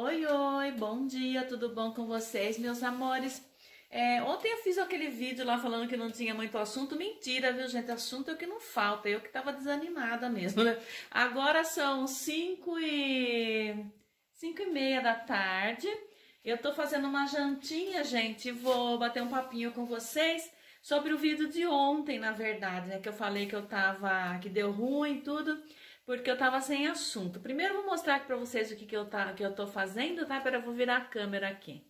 Oi, oi, bom dia, tudo bom com vocês, meus amores? É, ontem eu fiz aquele vídeo lá falando que não tinha muito assunto. Mentira, viu, gente? Assunto é o que não falta. Eu que tava desanimada mesmo, né? Agora são 5 e... 5 e meia da tarde. Eu tô fazendo uma jantinha, gente. Vou bater um papinho com vocês sobre o vídeo de ontem, na verdade, né? Que eu falei que eu tava... que deu ruim e tudo porque eu tava sem assunto. Primeiro vou mostrar aqui pra vocês o que, que, eu, tá, que eu tô fazendo, tá? Pera, eu vou virar a câmera aqui.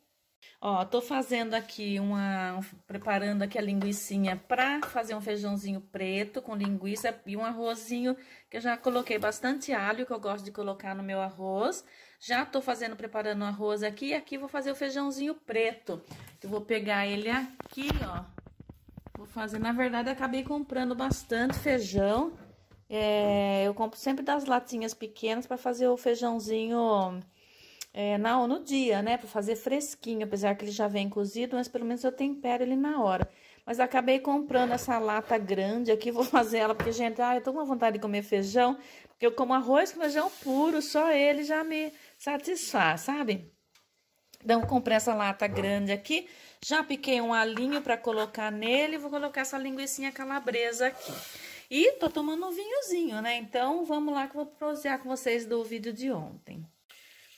Ó, tô fazendo aqui uma... preparando aqui a linguiçinha pra fazer um feijãozinho preto com linguiça e um arrozinho que eu já coloquei bastante alho, que eu gosto de colocar no meu arroz. Já tô fazendo, preparando o arroz aqui e aqui vou fazer o feijãozinho preto. Eu vou pegar ele aqui, ó. Vou fazer, na verdade, acabei comprando bastante feijão é, eu compro sempre das latinhas pequenas para fazer o feijãozinho é, na, no dia, né? Para fazer fresquinho, apesar que ele já vem cozido, mas pelo menos eu tempero ele na hora. Mas acabei comprando essa lata grande aqui, vou fazer ela, porque, gente, ah, eu tô com vontade de comer feijão, porque eu como arroz com feijão puro, só ele já me satisfaz, sabe? Então, comprei essa lata grande aqui, já piquei um alinho para colocar nele, vou colocar essa linguiça calabresa aqui. E tô tomando um vinhozinho, né? Então, vamos lá que eu vou prosear com vocês do vídeo de ontem.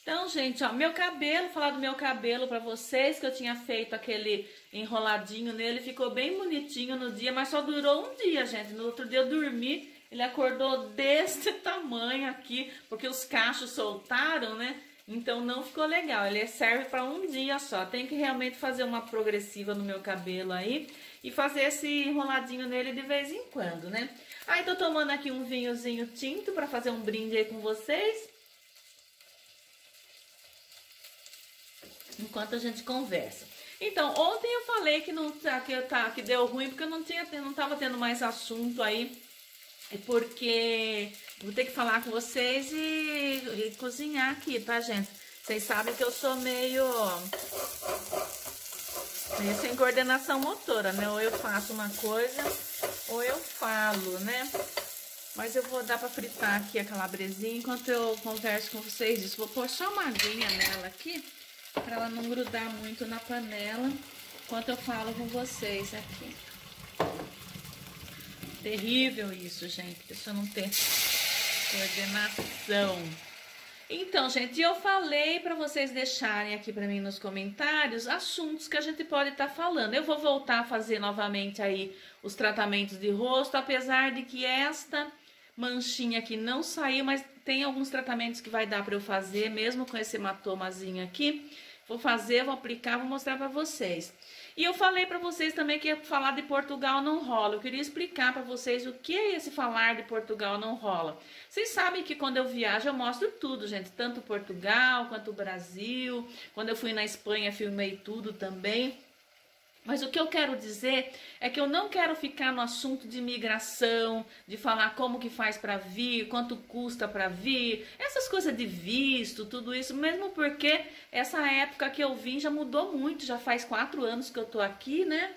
Então, gente, ó, meu cabelo, falar do meu cabelo pra vocês, que eu tinha feito aquele enroladinho nele, ficou bem bonitinho no dia, mas só durou um dia, gente. No outro dia eu dormi, ele acordou desse tamanho aqui, porque os cachos soltaram, né? Então não ficou legal, ele serve para um dia só. Tem que realmente fazer uma progressiva no meu cabelo aí e fazer esse enroladinho nele de vez em quando, né? Aí tô tomando aqui um vinhozinho tinto para fazer um brinde aí com vocês. Enquanto a gente conversa. Então, ontem eu falei que não tá, que, tá, que deu ruim porque eu não tinha não tava tendo mais assunto aí porque vou ter que falar com vocês e, e, cozinhar aqui, tá, gente? Vocês sabem que eu sou meio, meio sem coordenação motora, né? Ou eu faço uma coisa, ou eu falo, né? Mas eu vou dar pra fritar aqui a calabresinha enquanto eu converso com vocês disso. Vou pôr só uma aguinha nela aqui, pra ela não grudar muito na panela, enquanto eu falo com vocês aqui. Terrível isso, gente. Pessoa não ter coordenação. Então, gente, eu falei para vocês deixarem aqui para mim nos comentários assuntos que a gente pode estar tá falando. Eu vou voltar a fazer novamente aí os tratamentos de rosto, apesar de que esta manchinha aqui não saiu, mas tem alguns tratamentos que vai dar para eu fazer, mesmo com esse hematomazinho aqui. Vou fazer, vou aplicar, vou mostrar para vocês. E eu falei para vocês também que falar de Portugal não rola. Eu queria explicar para vocês o que é esse falar de Portugal não rola. Vocês sabem que quando eu viajo eu mostro tudo, gente, tanto Portugal quanto o Brasil. Quando eu fui na Espanha filmei tudo também. Mas o que eu quero dizer é que eu não quero ficar no assunto de imigração, de falar como que faz para vir, quanto custa para vir, essas coisas de visto, tudo isso, mesmo porque essa época que eu vim já mudou muito, já faz quatro anos que eu tô aqui, né?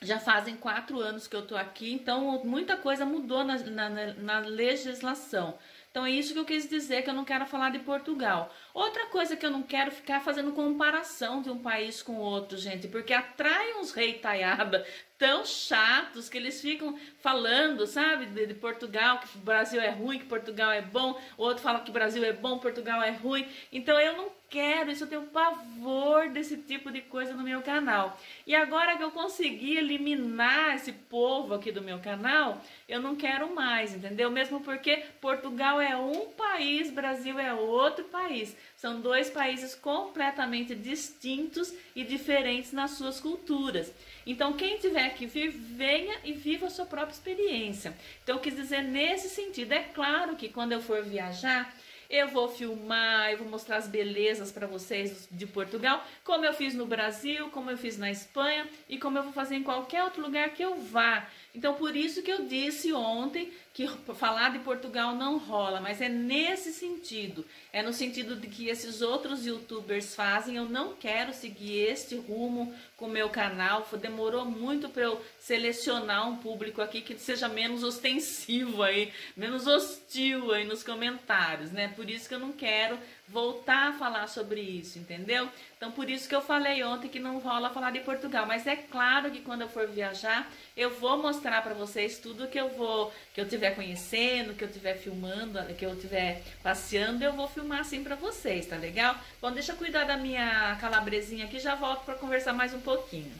Já fazem quatro anos que eu tô aqui, então muita coisa mudou na, na, na legislação. Então é isso que eu quis dizer que eu não quero falar de Portugal. Outra coisa que eu não quero ficar fazendo comparação de um país com outro, gente, porque atrai uns rei taiaba tão chatos que eles ficam falando, sabe, de, de, Portugal, que Brasil é ruim, que Portugal é bom, o outro fala que Brasil é bom, Portugal é ruim. Então eu não quero, isso eu tenho pavor desse tipo de coisa no meu canal. E agora que eu consegui eliminar esse povo aqui do meu canal, eu não quero mais, entendeu? Mesmo porque Portugal é um país, Brasil é outro país. São dois países completamente distintos e diferentes nas suas culturas. Então, quem tiver que vir, venha e viva a sua própria experiência. Então, eu quis dizer nesse sentido. É claro que quando eu for viajar, eu vou filmar, eu vou mostrar as belezas para vocês de Portugal, como eu fiz no Brasil, como eu fiz na Espanha e como eu vou fazer em qualquer outro lugar que eu vá. Então, por isso que eu disse ontem que falar de Portugal não rola, mas é nesse sentido. É no sentido de que esses outros youtubers fazem. Eu não quero seguir este rumo com o meu canal. Demorou muito para eu selecionar um público aqui que seja menos ostensivo aí, menos hostil aí nos comentários, né? Por isso que eu não quero voltar a falar sobre isso, entendeu? Então, por isso que eu falei ontem que não rola falar de Portugal. Mas é claro que quando eu for viajar, eu vou mostrar para vocês tudo que eu vou, que eu tiver conhecendo, que eu tiver filmando, que eu tiver passeando, eu vou filmar assim para vocês, tá legal? Bom, deixa eu cuidar da minha calabresinha aqui, já volto para conversar mais um pouquinho.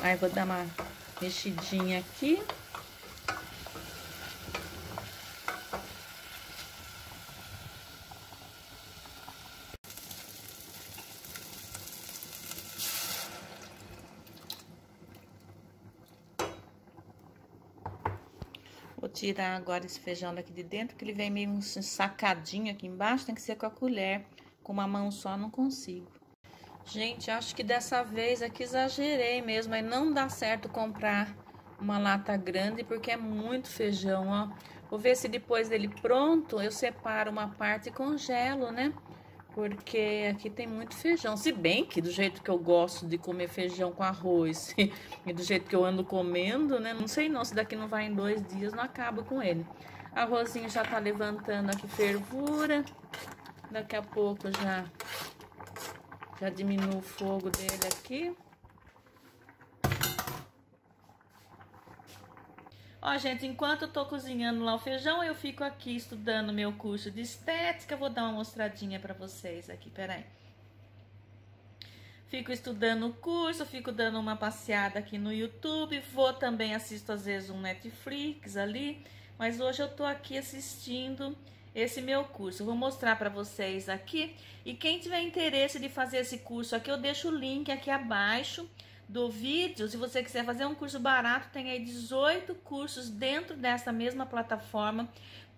Aí, vou dar uma mexidinha aqui. Vou tirar agora esse feijão daqui de dentro, que ele vem meio sacadinho aqui embaixo, tem que ser com a colher. Com uma mão só não consigo. Gente, acho que dessa vez aqui exagerei mesmo, mas não dá certo comprar uma lata grande porque é muito feijão, ó. Vou ver se depois dele pronto eu separo uma parte e congelo, né? Porque aqui tem muito feijão. Se bem que do jeito que eu gosto de comer feijão com arroz e do jeito que eu ando comendo, né? Não sei não, se daqui não vai em dois dias, não acaba com ele. Arrozinho já tá levantando aqui fervura. Daqui a pouco já, já diminui o fogo dele aqui. Ó, gente, enquanto eu tô cozinhando lá o feijão, eu fico aqui estudando meu curso de estética. Vou dar uma mostradinha pra vocês aqui, peraí. Fico estudando o curso, fico dando uma passeada aqui no YouTube. Vou também, assisto às vezes um Netflix ali. Mas hoje eu tô aqui assistindo esse meu curso. Vou mostrar para vocês aqui. E quem tiver interesse de fazer esse curso aqui, eu deixo o link aqui abaixo do vídeo, se você quiser fazer um curso barato, tem aí 18 cursos dentro dessa mesma plataforma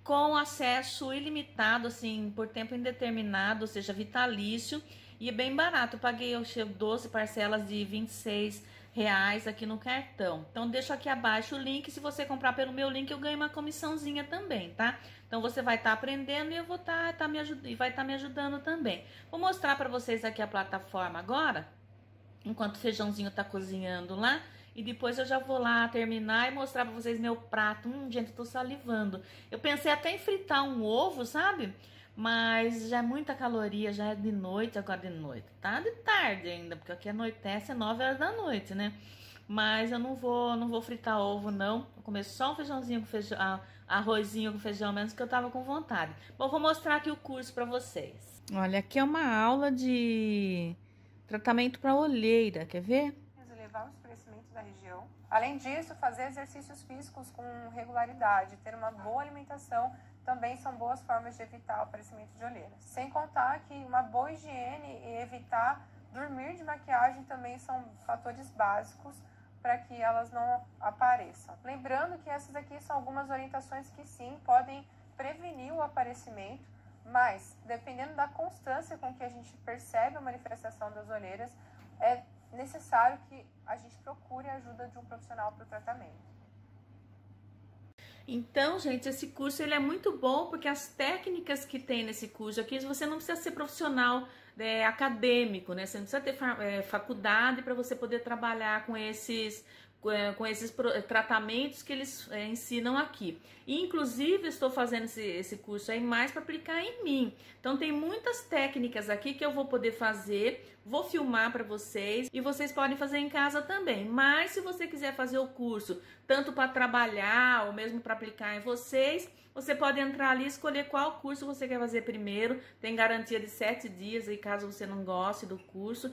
com acesso ilimitado, assim, por tempo indeterminado, ou seja, vitalício, e é bem barato. Eu paguei eu 12 parcelas de 26 reais aqui no cartão. Então deixo aqui abaixo o link, se você comprar pelo meu link, eu ganho uma comissãozinha também, tá? Então você vai estar tá aprendendo e eu vou estar tá, tá me ajudando e vai estar tá me ajudando também. Vou mostrar para vocês aqui a plataforma agora enquanto o feijãozinho tá cozinhando lá. E depois eu já vou lá terminar e mostrar pra vocês meu prato. Hum, gente, eu tô salivando. Eu pensei até em fritar um ovo, sabe? Mas já é muita caloria, já é de noite, agora de noite. Tá de tarde ainda, porque aqui anoitece é 9 horas da noite, né? Mas eu não vou, não vou fritar ovo, não. Vou comer só um feijãozinho com feijão, ah, arrozinho com feijão, menos que eu tava com vontade. Bom, vou mostrar aqui o curso pra vocês. Olha, aqui é uma aula de Tratamento para olheira, quer ver? Elevar os crescimentos da região. Além disso, fazer exercícios físicos com regularidade, ter uma boa alimentação também são boas formas de evitar o aparecimento de olheiras. Sem contar que uma boa higiene e evitar dormir de maquiagem também são fatores básicos para que elas não apareçam. Lembrando que essas aqui são algumas orientações que sim podem prevenir o aparecimento mas, dependendo da constância com que a gente percebe a manifestação das olheiras, é necessário que a gente procure a ajuda de um profissional para o tratamento. Então, gente, esse curso ele é muito bom porque as técnicas que tem nesse curso aqui, você não precisa ser profissional é, acadêmico, né? Você não precisa ter é, faculdade para você poder trabalhar com esses com esses tratamentos que eles é, ensinam aqui. E, inclusive, estou fazendo esse, esse curso aí mais para aplicar em mim. Então, tem muitas técnicas aqui que eu vou poder fazer, vou filmar para vocês e vocês podem fazer em casa também. Mas, se você quiser fazer o curso tanto para trabalhar ou mesmo para aplicar em vocês, você pode entrar ali e escolher qual curso você quer fazer primeiro. Tem garantia de sete dias aí, caso você não goste do curso.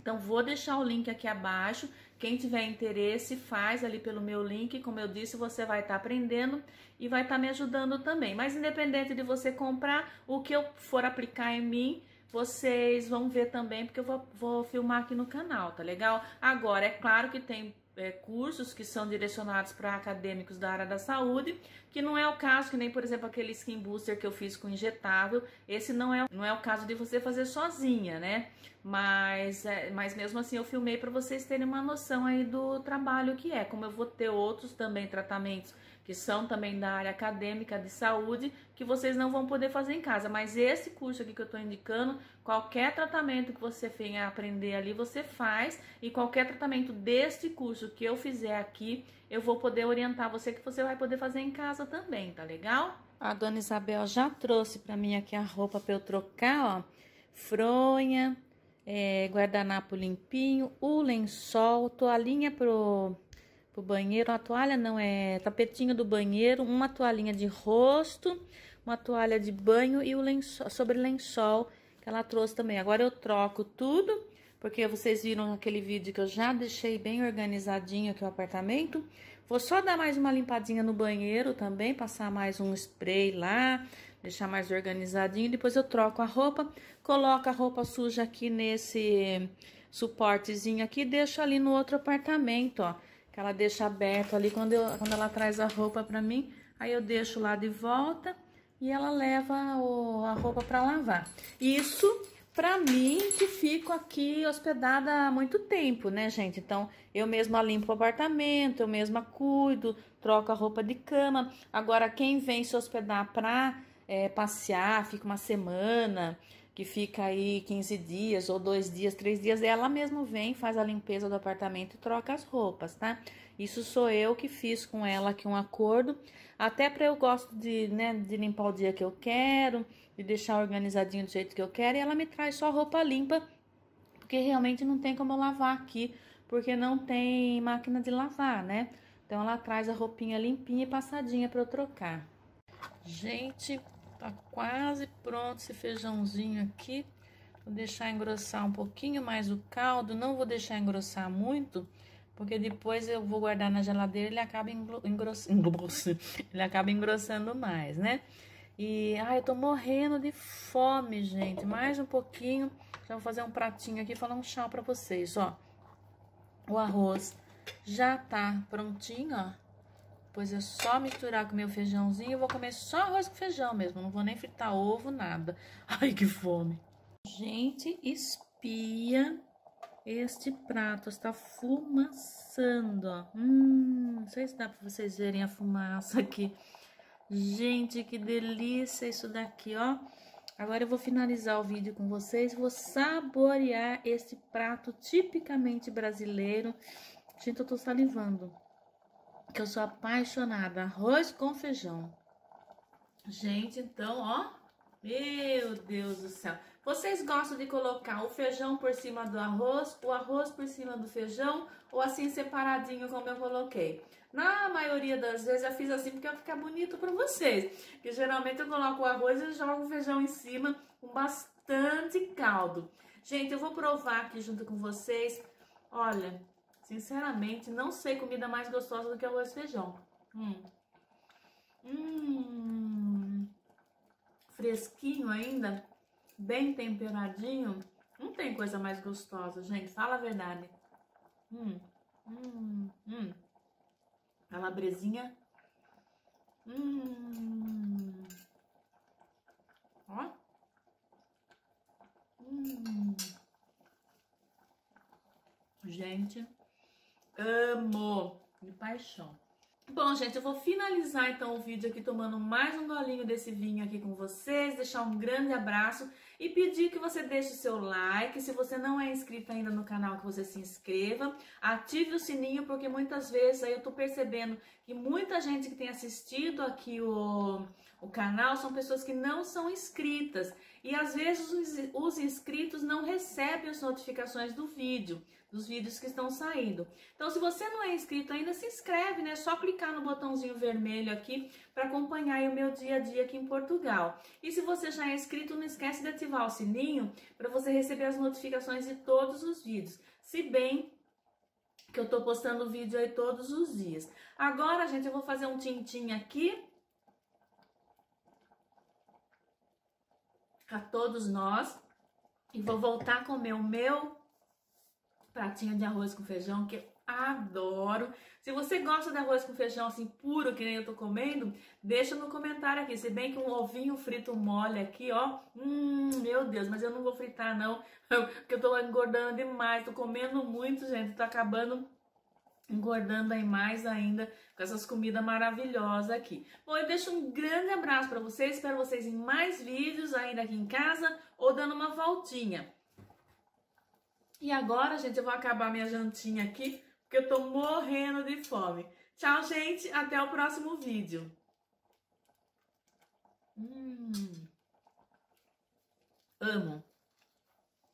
Então, vou deixar o link aqui abaixo. Quem tiver interesse, faz ali pelo meu link. Como eu disse, você vai estar tá aprendendo e vai estar tá me ajudando também. Mas, independente de você comprar, o que eu for aplicar em mim, vocês vão ver também, porque eu vou, vou filmar aqui no canal, tá legal? Agora, é claro que tem é, cursos que são direcionados para acadêmicos da área da saúde, que não é o caso, que nem, por exemplo, aquele skin booster que eu fiz com injetável, esse não é, não é o caso de você fazer sozinha, né? Mas, é, mas mesmo assim eu filmei para vocês terem uma noção aí do trabalho que é, como eu vou ter outros também tratamentos que são também da área acadêmica de saúde, que vocês não vão poder fazer em casa. Mas esse curso aqui que eu estou indicando, qualquer tratamento que você venha aprender ali, você faz. E qualquer tratamento deste curso que eu fizer aqui, eu vou poder orientar você que você vai poder fazer em casa também, tá legal? A dona Isabel já trouxe para mim aqui a roupa para eu trocar, ó. Fronha, é, guardanapo limpinho, o lençol, toalhinha pro pro banheiro. A toalha não é tapetinho do banheiro, uma toalhinha de rosto, uma toalha de banho e o lençol, sobre lençol que ela trouxe também. Agora eu troco tudo, porque vocês viram naquele vídeo que eu já deixei bem organizadinho aqui o apartamento. Vou só dar mais uma limpadinha no banheiro também, passar mais um spray lá, deixar mais organizadinho. Depois eu troco a roupa, coloco a roupa suja aqui nesse suportezinho aqui deixo ali no outro apartamento, ó que ela deixa aberto ali quando, eu, quando ela traz a roupa para mim. Aí eu deixo lá de volta e ela leva o, a roupa para lavar. Isso para mim que fico aqui hospedada há muito tempo, né, gente? Então, eu mesma limpo o apartamento, eu mesma cuido, troco a roupa de cama. Agora, quem vem se hospedar pra é, passear, fica uma semana, que fica aí 15 dias, ou dois dias, três dias, ela mesma vem, faz a limpeza do apartamento e troca as roupas, tá? Isso sou eu que fiz com ela aqui um acordo, até para eu gosto de, né, de limpar o dia que eu quero, de deixar organizadinho do jeito que eu quero, e ela me traz só roupa limpa, porque realmente não tem como eu lavar aqui, porque não tem máquina de lavar, né? Então ela traz a roupinha limpinha e passadinha para eu trocar. Gente, Tá quase pronto esse feijãozinho aqui. Vou deixar engrossar um pouquinho mais o caldo. Não vou deixar engrossar muito, porque depois eu vou guardar na geladeira e ele acaba engrossando, ele acaba engrossando mais, né? E, ai, eu tô morrendo de fome, gente. Mais um pouquinho. Já vou fazer um pratinho aqui, falar um chá pra vocês, ó. O arroz já tá prontinho, ó. Depois é só misturar com meu feijãozinho. Eu vou comer só arroz com feijão mesmo. Não vou nem fritar ovo, nada. Ai, que fome. Gente, espia este prato. Está fumaçando, ó. Hum, não sei se dá para vocês verem a fumaça aqui. Gente, que delícia isso daqui, ó. Agora eu vou finalizar o vídeo com vocês. Vou saborear esse prato tipicamente brasileiro. Gente, eu tô salivando que eu sou apaixonada. Arroz com feijão. Gente, então, ó. Meu Deus do céu. Vocês gostam de colocar o feijão por cima do arroz, o arroz por cima do feijão ou assim separadinho como eu coloquei? Na maioria das vezes eu fiz assim porque vai ficar bonito para vocês. Que geralmente eu coloco o arroz e jogo o feijão em cima com bastante caldo. Gente, eu vou provar aqui junto com vocês. Olha, Sinceramente, não sei comida mais gostosa do que arroz e feijão. Hum. Hum. Fresquinho ainda, bem temperadinho. Não tem coisa mais gostosa, gente. Fala a verdade. Hum. Hum. Hum. Calabresinha. Hum. Ó. Hum. Gente. Amo! De paixão. Bom, gente, eu vou finalizar então o vídeo aqui tomando mais um golinho desse vinho aqui com vocês, deixar um grande abraço e pedir que você deixe o seu like, se você não é inscrito ainda no canal, que você se inscreva, ative o sininho, porque muitas vezes aí eu tô percebendo que muita gente que tem assistido aqui o, o canal são pessoas que não são inscritas. E às vezes os, os inscritos não recebem as notificações do vídeo, dos vídeos que estão saindo. Então, se você não é inscrito ainda, se inscreve, né? É só clicar no botãozinho vermelho aqui para acompanhar o meu dia a dia aqui em Portugal. E se você já é inscrito, não esquece de ativar o sininho para você receber as notificações de todos os vídeos. Se bem que eu tô postando vídeo aí todos os dias. Agora, gente, eu vou fazer um tintim aqui. A todos nós. E vou voltar a comer o meu pratinho de arroz com feijão, que adoro. Se você gosta de arroz com feijão assim puro, que nem eu tô comendo, deixa no comentário aqui. Se bem que um ovinho frito mole aqui, ó. Hum, meu Deus, mas eu não vou fritar não, porque eu tô engordando demais, tô comendo muito, gente, tô acabando engordando aí mais ainda com essas comidas maravilhosas aqui. Bom, eu deixo um grande abraço para vocês, espero vocês em mais vídeos ainda aqui em casa ou dando uma voltinha. E agora, gente, eu vou acabar minha jantinha aqui, porque eu tô morrendo de fome. Tchau, gente, até o próximo vídeo. Hum. Amo.